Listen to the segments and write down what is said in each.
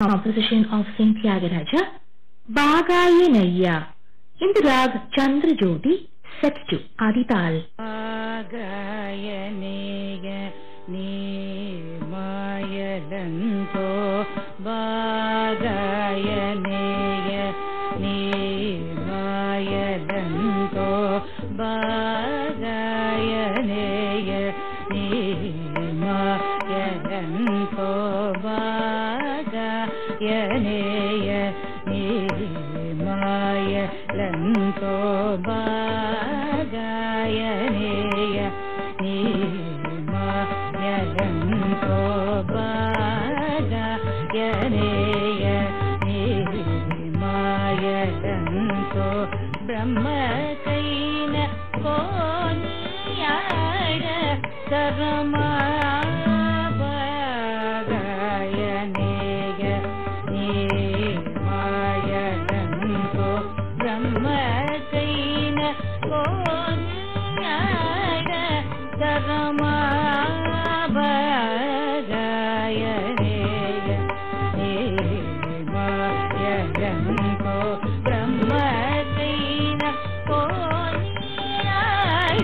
composition of Saint Tyagaraja, Bhagayanaya, in the rag Chandra Jyoti, set to Adital. ஆகாயநேய நீமாயலந்தோ பாகாயநேய நீமாயலந்தோ பிரம்மகைன கோனியாட சரமாகாயநேய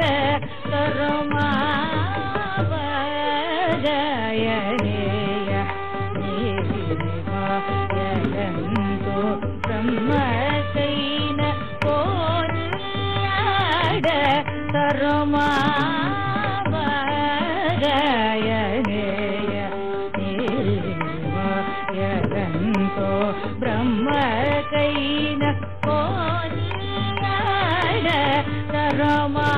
கோனியாட சரமாகாயநேய நீமாயலந்தோ பிரம்மகைன கோனியாட சரமாகாயநேய நீமாயலந்தோ பிரம்மகைன கோனியாட சரமாகாயநேய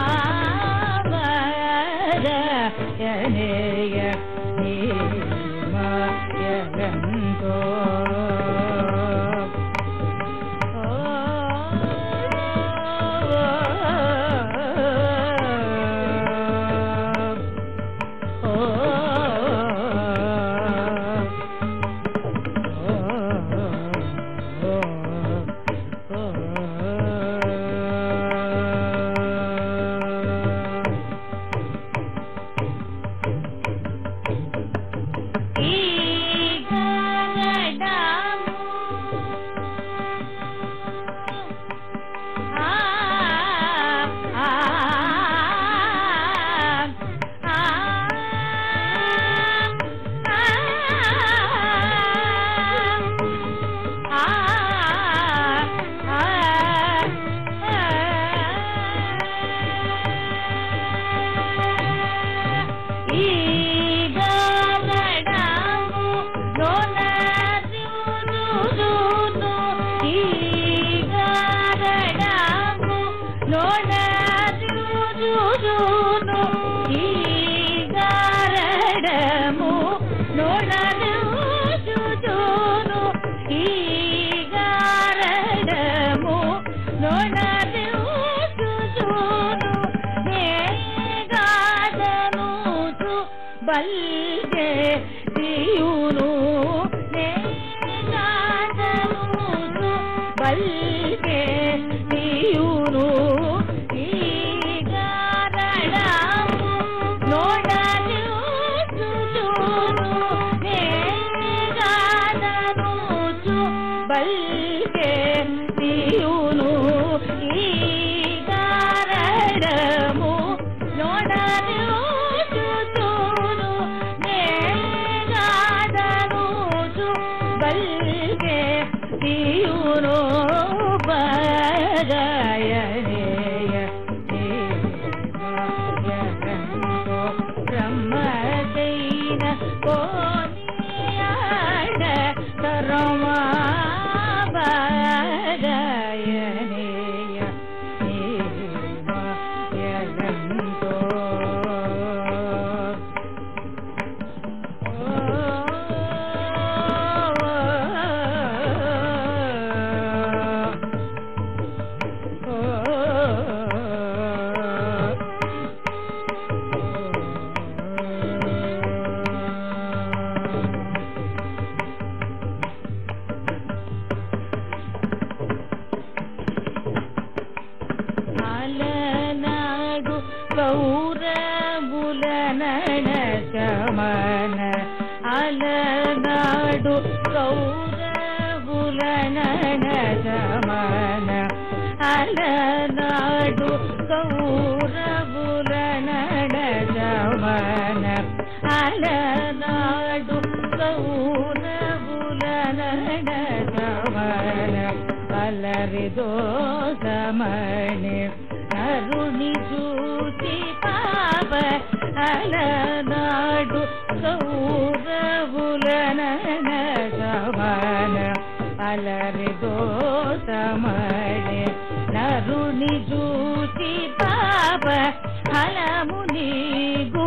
ಬಲ್ಗೆ ದಿಯುನು बल के दियो रो శమన అలనాడు కౌరవుల నడ శమన అలనాడు కౌరవుల నడ శమన అలరిదో సమణి నరుని చూచి పాప అలనాడు కౌరవుల మలరి గోతమణి నరుని చూచి పాప ఫలమునిగు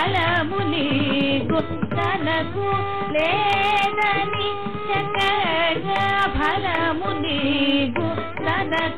కాలముని గుప్తనకు లేదని చక్కగా ఫలముని గుప్తనకు